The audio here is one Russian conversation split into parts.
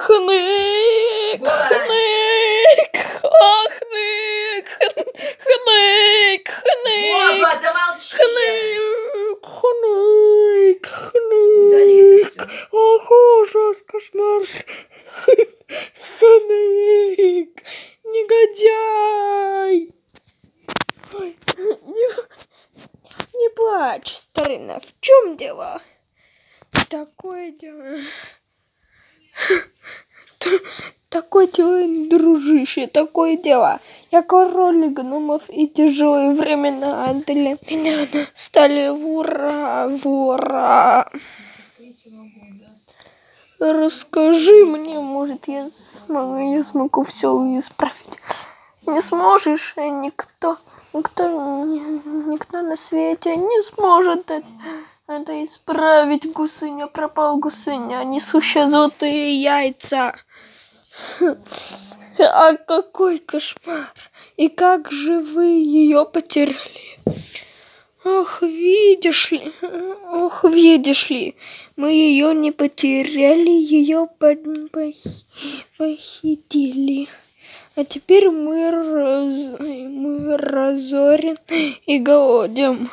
Хнык! Хнык! Хнык! Хнык! Хнык! Вова, замолчи! Хнык! Хнык! Удали Хнык! это всё. Ох, ужас, кошмар! Хнык! Негодяй! Не, не плачь, старина, в чем дело? Такое дело... Такое дело, дружище, такое дело. Я король гномов и тяжелые времена для меня стали в ура, в ура. Расскажи мне, может, я смогу, я смогу все исправить. Не сможешь, и никто, никто, ни- никто на свете не сможет это, это исправить. Гусыня пропал, гусыня, несущая золотые яйца. А какой кошмар! И как же вы ее потеряли? Ох, видишь ли, ох, видишь ли, мы ее не потеряли, ее под- похи- похитили. А теперь мы, раз, мы разорен и голоден.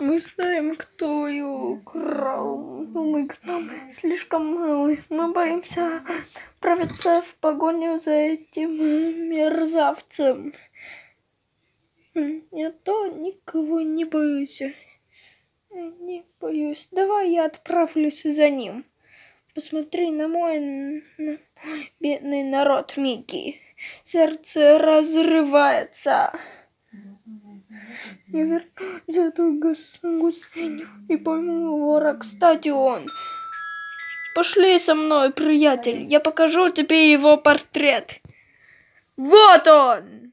Мы знаем, кто ее украл. но Мы к нам слишком малы. Мы боимся отправиться в погоню за этим мерзавцем. Я то никого не боюсь. Не боюсь. Давай я отправлюсь за ним. Посмотри на мой, на мой бедный народ, Микки. Сердце разрывается. Я вернусь эту гус- гусыню и пойму вора. Кстати, он. Пошли со мной, приятель. Я покажу тебе его портрет. Вот он!